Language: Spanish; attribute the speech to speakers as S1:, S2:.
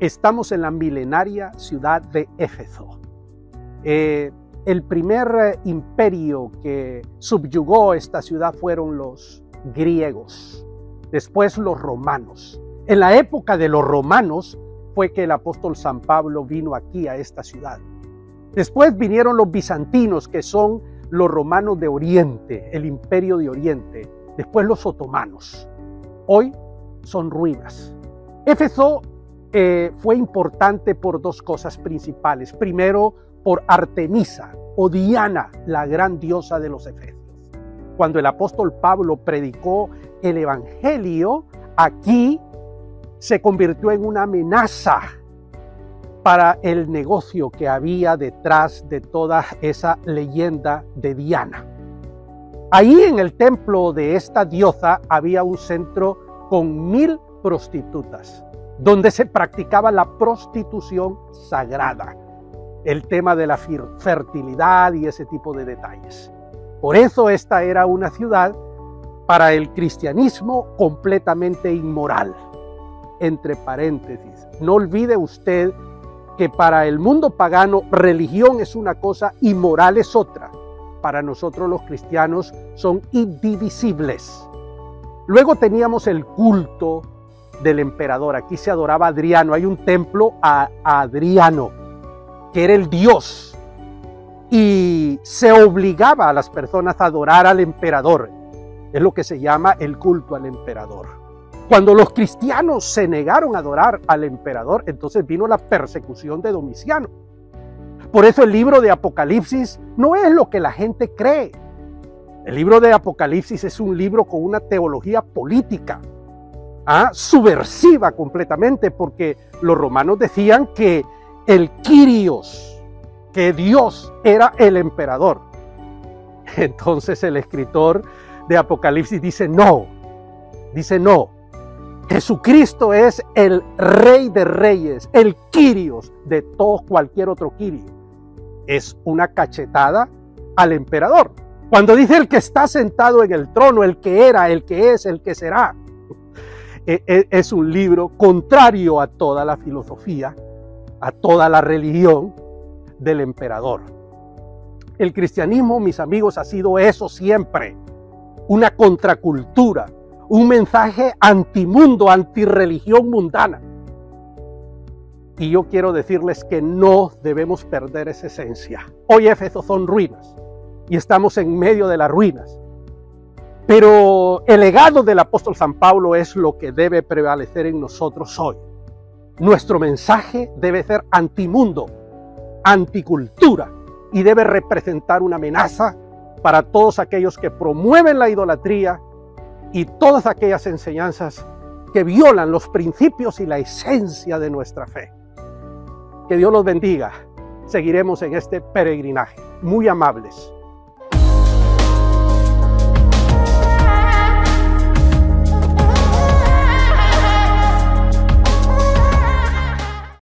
S1: Estamos en la milenaria ciudad de Éfeso. Eh, el primer eh, imperio que subyugó esta ciudad fueron los griegos, después los romanos. En la época de los romanos fue que el apóstol San Pablo vino aquí a esta ciudad. Después vinieron los bizantinos, que son los romanos de Oriente, el imperio de Oriente. Después los otomanos. Hoy son ruinas. Éfeso eh, fue importante por dos cosas principales. Primero, por Artemisa o Diana, la gran diosa de los Efesios. Cuando el apóstol Pablo predicó el Evangelio, aquí se convirtió en una amenaza para el negocio que había detrás de toda esa leyenda de Diana. Ahí en el templo de esta diosa había un centro con mil prostitutas donde se practicaba la prostitución sagrada, el tema de la fertilidad y ese tipo de detalles. Por eso esta era una ciudad para el cristianismo completamente inmoral. Entre paréntesis, no olvide usted que para el mundo pagano religión es una cosa y moral es otra. Para nosotros los cristianos son indivisibles. Luego teníamos el culto del emperador. Aquí se adoraba a Adriano. Hay un templo a, Adriano, que era el dios. Y se obligaba a las personas a adorar al emperador. Es lo que se llama el culto al emperador. Cuando los cristianos se negaron a adorar al emperador, entonces vino la persecución de Domiciano. Por eso el libro de Apocalipsis no es lo que la gente cree. El libro de Apocalipsis es un libro con una teología política subversiva completamente, porque los romanos decían que el Kyrios, que Dios era el emperador. Entonces el escritor de Apocalipsis dice no, dice no. Jesucristo es el rey de reyes, el Kyrios de todo cualquier otro Kirio. Es una cachetada al emperador. Cuando dice el que está sentado en el trono, el que era, el que es, el que será. E, e, es un libro contrario a toda la filosofía, a toda la religión del emperador. El cristianismo, mis amigos, ha sido eso siempre, una contracultura, un mensaje antimundo, antirreligión mundana. Y yo quiero decirles que no debemos perder esa esencia. Hoy Éfeso son ruinas y estamos en medio de las ruinas. Pero el legado del apóstol San Pablo es lo que debe prevalecer en nosotros hoy. Nuestro mensaje debe ser antimundo, anticultura y debe representar una amenaza para todos aquellos que promueven la idolatría y todas aquellas enseñanzas que violan los principios y la esencia de nuestra fe. Que Dios los bendiga. Seguiremos en este peregrinaje. Muy amables.